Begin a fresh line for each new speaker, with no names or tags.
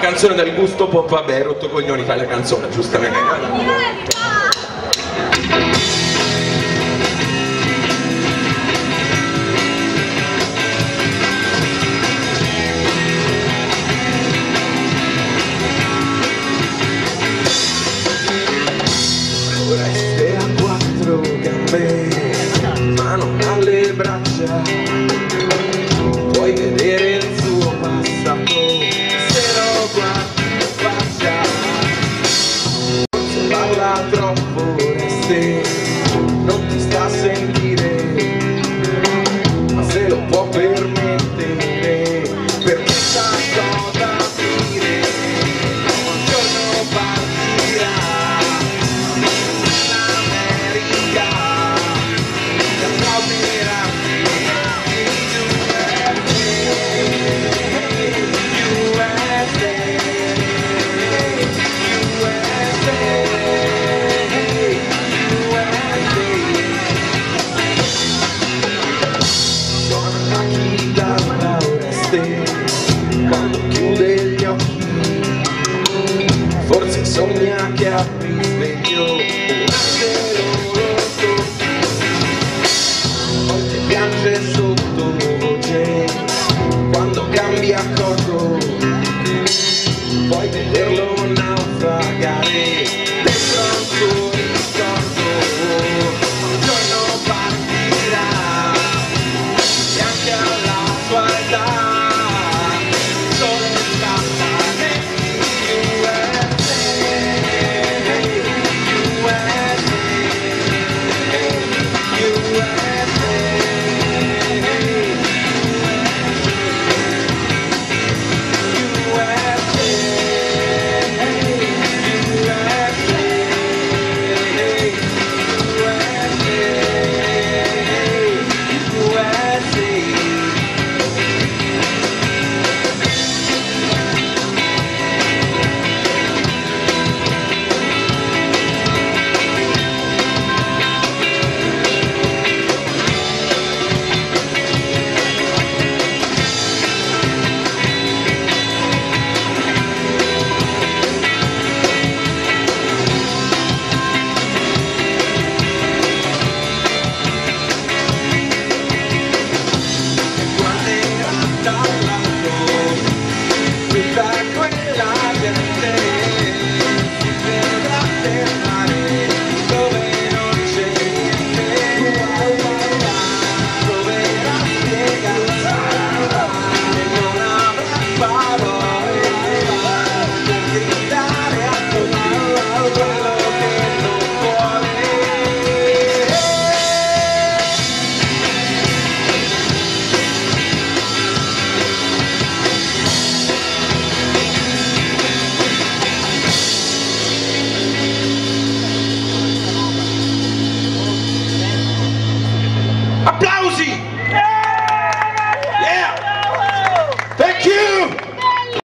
canzone del gusto pop, vabbè, rotto coglioni, fai la canzone, giustamente. ladrão. sogna che aprire aplausi.